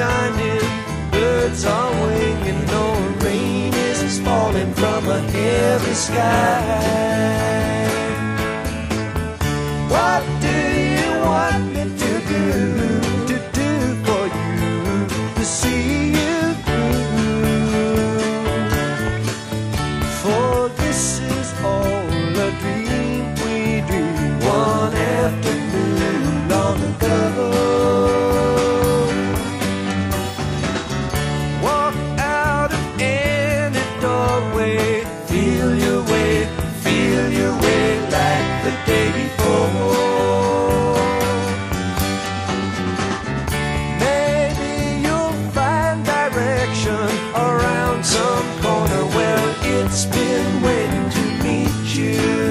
shining, birds are winging, no rain is falling from a heavy sky. Been waiting to meet you.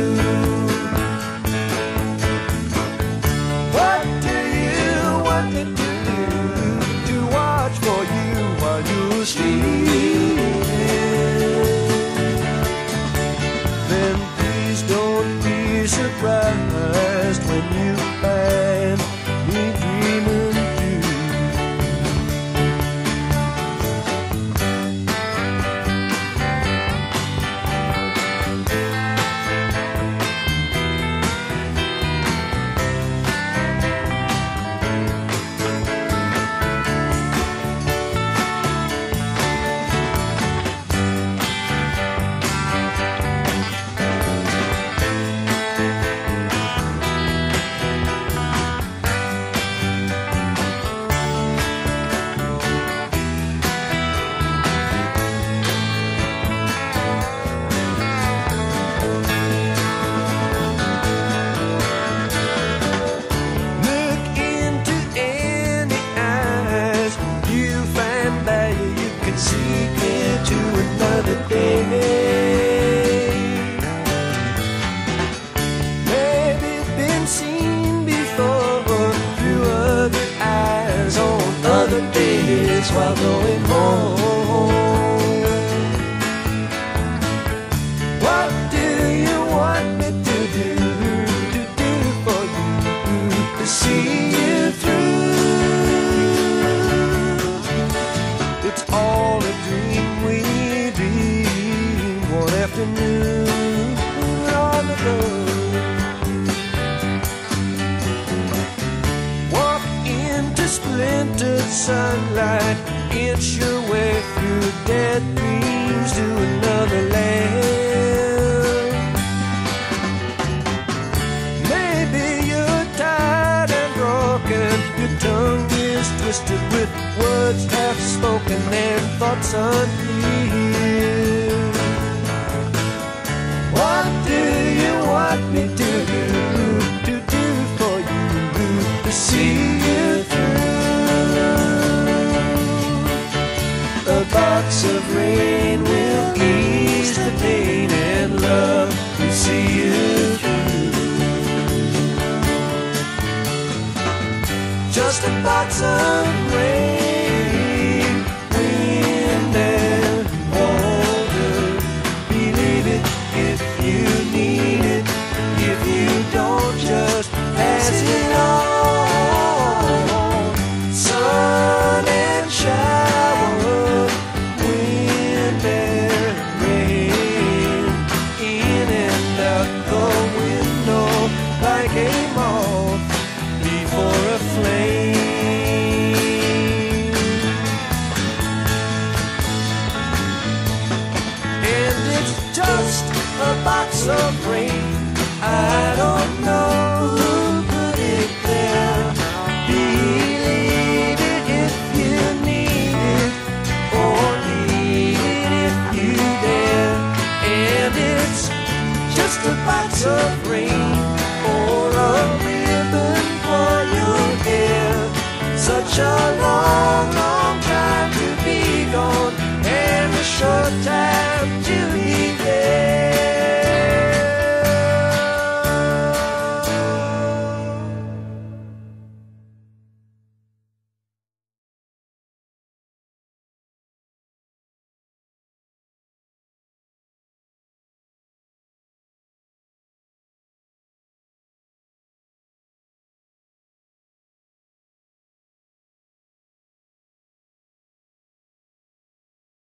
Other days while going home. What do you want me to do, to do for you, to see you through? It's all a dream we dreamed one afternoon long ago. Walk sunlight, inch your way through dead dreams to another land. Maybe you're tired and broken, your tongue is twisted with words half spoken and thoughts unclear. What do you want me to do, to do for you, to see of rain will ease the pain and love will see you through. Just a box of rain, wind and water. Believe it if you need it. If you don't, just pass it. and it's just a box of rain or a ribbon for your hair. Such a